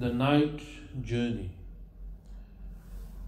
the night journey.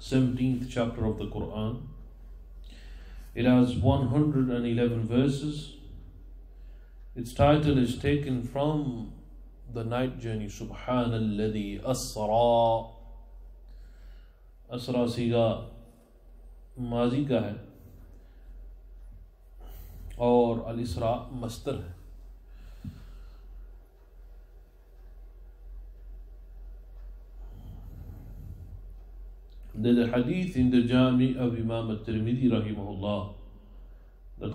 17th chapter of the Quran. It has 111 verses. Its title is taken from the night journey. Subhanalladhi asra. असरा सीगा माजी का है और अल इसरा मस्तर है There's a hadith in the Jami of Imam al-Tirmidhi rahimahullah that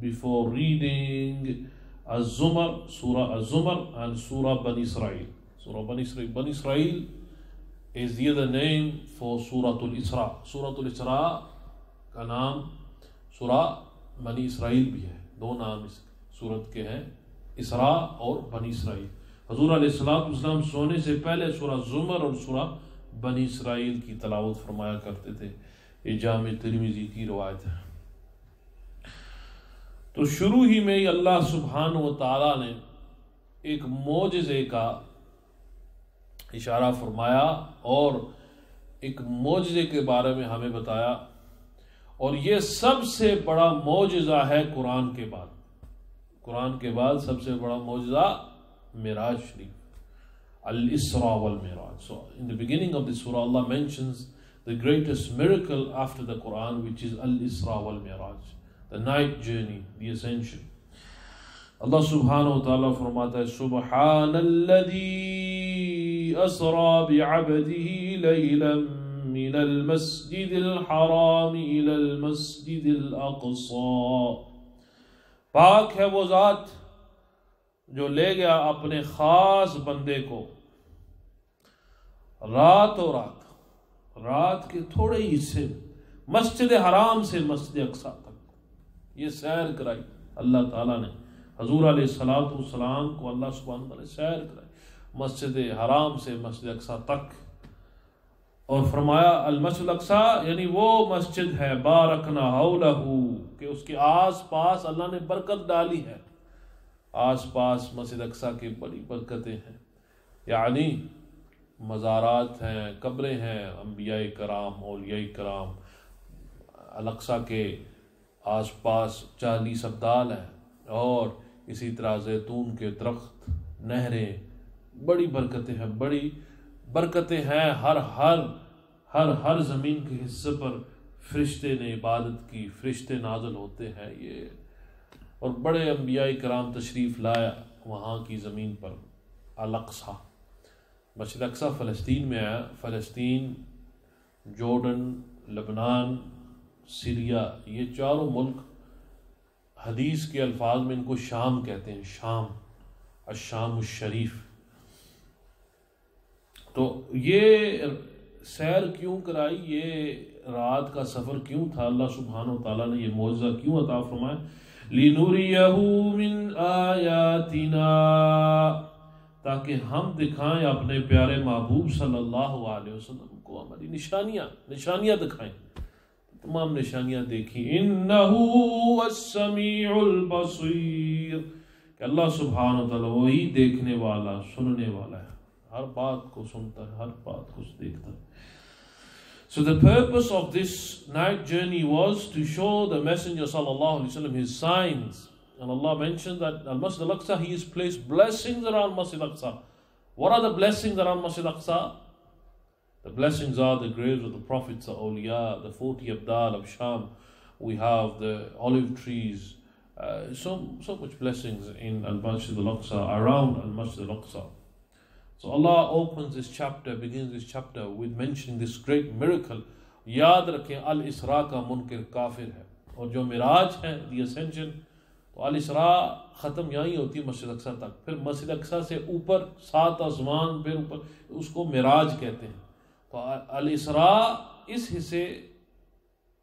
before reading Az-Zumar, Surah Az-Zumar and Surah Bani Israel. Surah Bani Israel. Bani Israel is the other name for Surah Al-Isra. Surah Al-Isra का नाम Surah Bani Israel भी है दो नाम इस सूरत के हैं इसरा और बनी इसराइल हजूर अलैहिस्सलाम सोने से पहले सूरह जुमर और सूरह बनी इसराइल की तलावत फरमाया करते थे ये जाम तिरमिजी की रवायत है तो शुरू ही में ही अल्लाह सुबहान व ने एक मोजे का इशारा फरमाया और एक मोजे के बारे में हमें बताया। और ये सबसे बड़ा मोजा है कुरान के बाद। कुरान के बाद सबसे बड़ा मोजा मिराज शरीफ। अल इसरा Miraj so in the beginning of this Allah mentions the greatest miracle after the Quran which is अल इसरा वल मिराज the night journey, the ascension. Allah subhanahu wa ta'ala फरमाता है अक़सा पाक है वो जो ले गया अपने खास बंदे को रात और रात रात के थोड़े ही हिस्से मस्जिद हराम से मस्जिद अक्सा ये सैर कराई, अल्लाह ताला ने। हजूर सलाम को अल्लाह सुबहान ने सैर कराई, मस्जिद हराम से मस्जिद अक्सा तक। और फरमाया अलमसद अक्सा, यानी वो मस्जिद है, बारकना हौलहू, कि उसके आस पास अल्लाह ने बरकत डाली है। आस पास मस्जिद अक्सा की बड़ी बरकतें हैं। यानी मज़ारात हैं, कब्रें हैं अम्बिया कराम ओलिया कराम अलक्सा के आस पास चालीस अब्दाल हैं और इसी तरह जैतून के दरख्त, नहरें, बड़ी बरकतें हैं, बड़ी बरकतें हैं हर हर हर हर ज़मीन के हिस्से पर फरिश्ते ने इबादत की, फरिश्ते नाजल होते हैं ये। और बड़े अम्बिया कराम तशरीफ़ लाया वहाँ की ज़मीन पर अलक्सा मशद अक्सा, फ़लस्तीन में आया फ़लस्तीन, जॉर्डन, लबनान सीरिया, ये चारों मुल्क हदीस के अल्फाज में इनको शाम कहते हैं, शाम, अशाम शरीफ। तो ये सैर क्यों कराई? ये रात का सफ़र क्यों था? अल्लाह सुबहान ताला ने ये मुआवजा क्यों अता फरमाया? लिनुरियहू मिन आयातिना, ताकि हम दिखाएँ अपने प्यारे महबूब सल्लल्लाहु अलैहि वसल्लम को, हमारी निशानियाँ निशानियाँ दिखाएँ। तमाम निशानियाँ देखी बसीर कि अल्लाह सुबहान वही देखने वाला सुनने वाला है हर बात को सुनता है हर बात को देखता है So the purpose of this night journey was to show the Messenger sallallahu alaihi wasallam his signs. And Allah mentioned that Al Masjid Al Aqsa, He has placed blessings around Masjid Al Aqsa. What are the blessings around Masjid Al Aqsa? The blessings are the graves of the prophets, the awliya, the 40 abdal of Sham. We have the olive trees uh, so, so much blessings in Al Masjid al Aqsa, around Al Masjid al Aqsa. So Allah opens this chapter, begins this chapter with mentioning this great miracle. याद रखें इसरा का मुनकर काफिर है और है दी ascension तो अल इसरा ख़त्म यहाँ ही होती है मस्जिद अक्सा तक मस्जिद अक्सा से ऊपर सात आसमान फिर ऊपर उसको मिराज कहते हैं अल इसरा, इस हिस्से,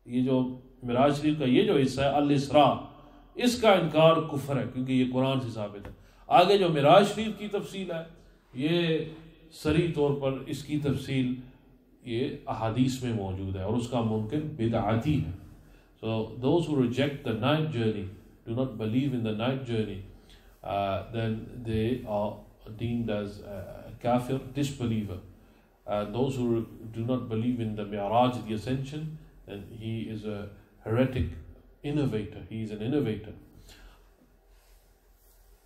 ये जो मिराज शरीफ का ये जो हिस्सा है, अल इसरा, इसका इनकार कुफर है, क्योंकि ये कुरान से साबित है। आगे जो मिराज शरीफ की तफसील है, ये सरी तौर पर इसकी तफसील, ये अहादीस में मौजूद है, और उसका मुमकिन बिदाती है। So who reject the night journey do not believe in the night journey then they are deemed as kafir, disbeliever. And those who do not believe in the mi'raj, the ascension, then he is a heretic, innovator. He is an innovator.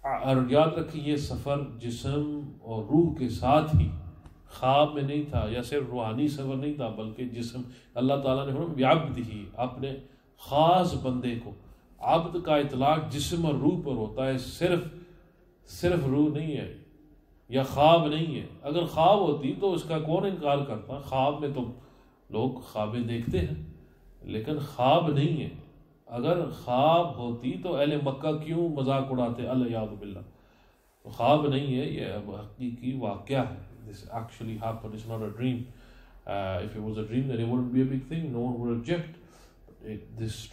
और याद रखिए ये सफ़र जिसम और रूह के साथ ही ख्वाब में नहीं था, या सिर्फ़ रूहानी सफ़र नहीं था, बल्कि जिसम। अल्लाह ताला ने व्याब्द ही, अपने ख़ास बंदे को। आब्द का इतलाक जिसम और रूह पर होता है, सिर्फ़ सिर्फ़ रूह नहीं है या ख्वाब नहीं है। अगर ख्वाब होती तो इसका कौन इनकार करता? ख्वाब में तो लोग ख्वाबें देखते हैं लेकिन ख्वाब नहीं है। अगर ख्वाब होती तो अहल मक्का क्यों मज़ाक उड़ाते? अल्लाबिल्ला तो ख्वाब नहीं है ये हकीकी वाक़ है। This actually happen it's not a dream dream then it wouldn't be a big thing no one would object. It, this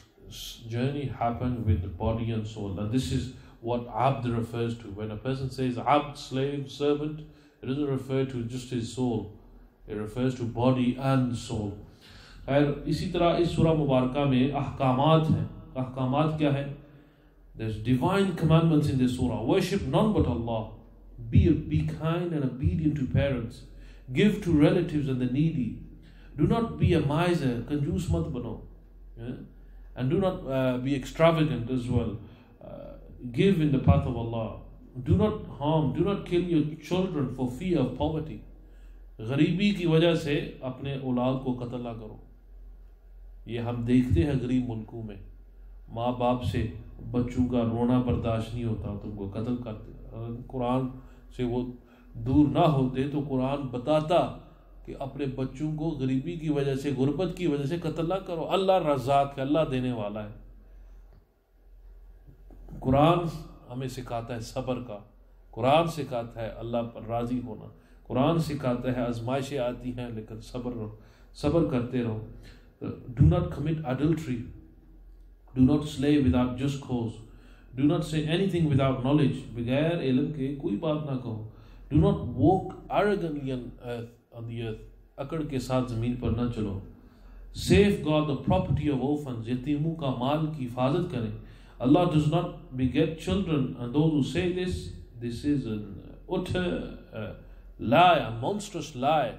journey happened with the body and soul. And this is what abd refers to when a person says abd slave servant it doesn't refer to just his soul it refers to body and soul खैर इसी तरह इस सूरा मुबारक में अहकामात हैं अहकामात क्या है There's divine commandments in this surah. Worship none but Allah. Be, be kind and obedient to parents. Give to relatives and the needy. Do not be a miser. Kanjus mat bano. Yeah? And do not uh, be extravagant as well. Uh, give in the path of Allah. Do not harm. Do not kill your children for fear of poverty. गरीबी की वजह से अपने औलाद को कत्ल ना करो ये हम देखते हैं गरीब मुल्कों में माँ बाप से बच्चों का रोना बर्दाश्त नहीं होता तो उनको कत्ल करते कुरान से वो दूर ना होते तो कुरान बताता कि अपने बच्चों को गरीबी की वजह से, गुर्बत की वजह से कत्ल ना करो अल्लाह रजाक है, अल्लाह देने वाला है कुरान हमें सिखाता है सबर का। कुरान सिखाता है अल्लाह पर राज़ी होना। कुरान सिखाता है आजमाइशें आती हैं, लेकिन सबर रहो। सबर करते रहो। Do not commit adultery do not slay without just cause do not say anything without knowledge बगैर इलम के कोई बात ना कहो डू नॉट वोक आरगन अकड़ के साथ ज़मीन पर ना चलो। Safeguard the property of orphan यतीमों का माल की हिफाजत करें। Allah does not beget children, and those who say this, this is an utter uh, lie, a monstrous lie.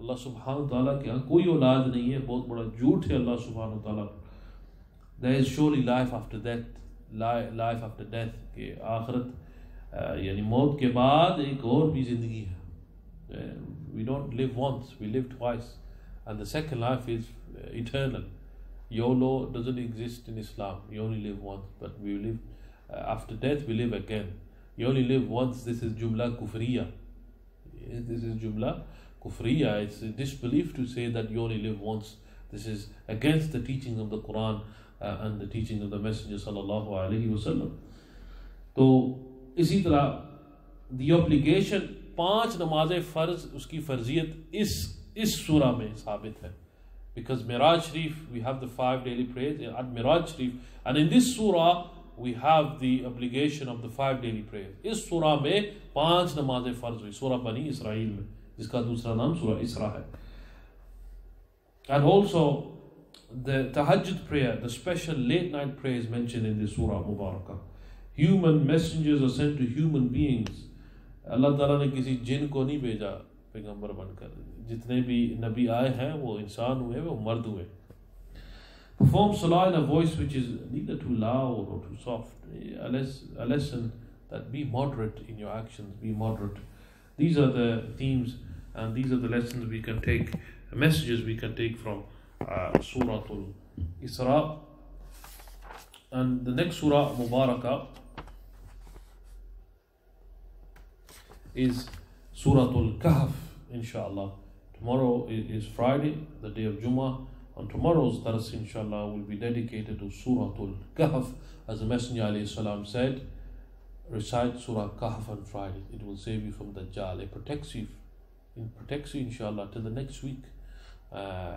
अल्लाह सुबहान तला के यहाँ कोई औलाद नहीं है बहुत बड़ा झूठ है अल्लाह सुबहान तला there is surely life after death life after death के आखरत यानी मौत के बाद एक और भी ज़िंदगी है we don't live once we live twice and the second life is eternal YOLO doesn't exist in Islam. You only live once, but we live uh, after death. We live again. You only live once. This is jumla kufriya. This is jumla kufriya. It's a disbelief to say that you only live once. This is against the teachings of the Quran uh, and the teaching of the Messenger sallallahu alaihi wasallam. तो इसी तरह the obligation पांच नमाज फ़र्ज उसकी फ़र्जियत इस इस सूरा में साबित है because Miraj Sharif, we have the five daily prayers at Miraj Sharif, and in this surah, we have the obligation of the five daily prayers. इस सूरा में पांच नमाजें फर्ज हुई सूरा बनी इसराइल में जिसका दूसरा नाम सूरा इसरा है and also the tahajjud prayer the special late night prayer is mentioned in this surah mubarakah human messengers are sent to human beings अल्लाह ताला ने किसी जिन को नहीं भेजा पैगंबर बनकर जितने भी नबी आए हैं वो इंसान हुए वो मर्द हुए Perform salah in a voice which is neither too loud or too soft. A, les- a lesson that be moderate in your actions, be moderate. These are the themes and these are the lessons we can take, messages we can take from uh, Surah Al Isra. And the next surah, Mubarakah, is Surah Al Kahf, inshallah. Tomorrow is Friday, the day of Jummah. On tomorrow's dars, inshallah, will be dedicated to Surah Al Kahf. As the Messenger salam said, recite Surah Kahf on Friday. It will save you from Dajjal. It protects you. It protects you, inshallah, till the next week. Uh,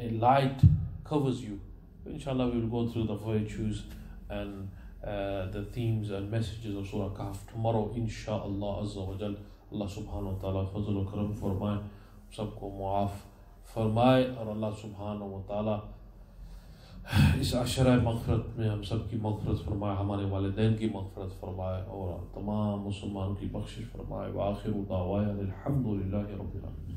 a light covers you. Inshallah, we will go through the virtues and uh, the themes and messages of Surah Kahf tomorrow, inshallah, azza wa jal. Allah सुबहान तजल करम wa karam फरमाए, सबको मुआफ़ फरमाए और अल्लाह सुबहान ताली इस अशर मगफरत में हम सब की मगफरत फरमाए, हमारे वालदेन की मफरत फरमाए और तमाम मुसलमानों की बख्शिश फरमाए। वाखिर दावाया अलहमदिल्ला रबीआलमीन